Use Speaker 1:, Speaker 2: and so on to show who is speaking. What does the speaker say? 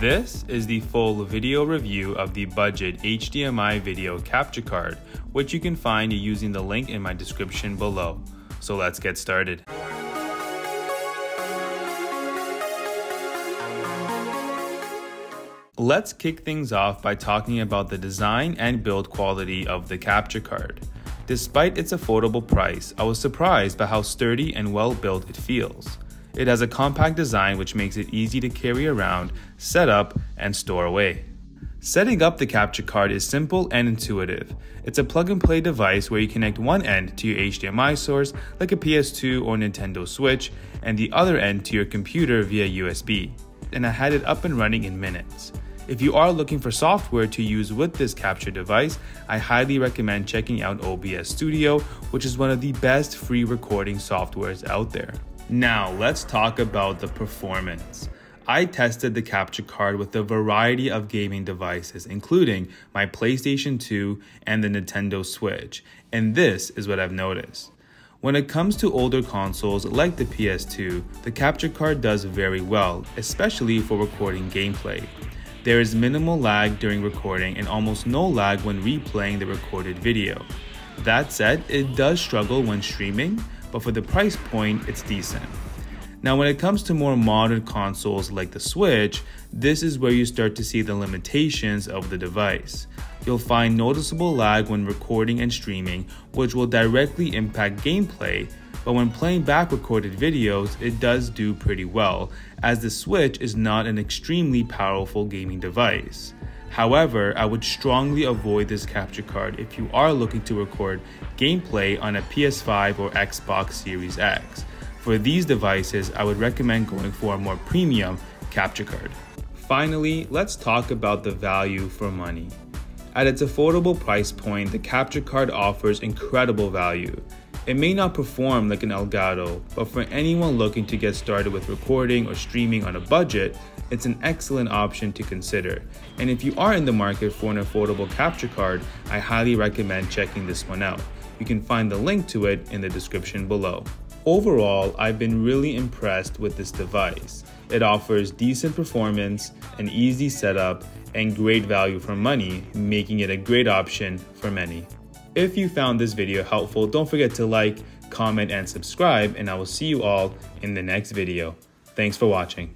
Speaker 1: This is the full video review of the budget HDMI video capture card, which you can find using the link in my description below. So let's get started. Let's kick things off by talking about the design and build quality of the capture card. Despite its affordable price, I was surprised by how sturdy and well built it feels. It has a compact design which makes it easy to carry around, set up, and store away. Setting up the capture card is simple and intuitive. It's a plug and play device where you connect one end to your HDMI source like a PS2 or Nintendo Switch and the other end to your computer via USB. And I had it up and running in minutes. If you are looking for software to use with this capture device, I highly recommend checking out OBS Studio, which is one of the best free recording softwares out there. Now, let's talk about the performance. I tested the capture card with a variety of gaming devices, including my PlayStation 2 and the Nintendo Switch, and this is what I've noticed. When it comes to older consoles like the PS2, the capture card does very well, especially for recording gameplay. There is minimal lag during recording and almost no lag when replaying the recorded video. That said, it does struggle when streaming, but for the price point, it's decent. Now, when it comes to more modern consoles like the Switch, this is where you start to see the limitations of the device. You'll find noticeable lag when recording and streaming, which will directly impact gameplay, but when playing back recorded videos, it does do pretty well, as the Switch is not an extremely powerful gaming device. However, I would strongly avoid this capture card if you are looking to record gameplay on a PS5 or Xbox Series X. For these devices, I would recommend going for a more premium capture card. Finally, let's talk about the value for money. At its affordable price point, the capture card offers incredible value. It may not perform like an Elgato, but for anyone looking to get started with recording or streaming on a budget, it's an excellent option to consider. And if you are in the market for an affordable capture card, I highly recommend checking this one out. You can find the link to it in the description below. Overall, I've been really impressed with this device. It offers decent performance, an easy setup, and great value for money, making it a great option for many. If you found this video helpful, don't forget to like, comment, and subscribe, and I will see you all in the next video. Thanks for watching.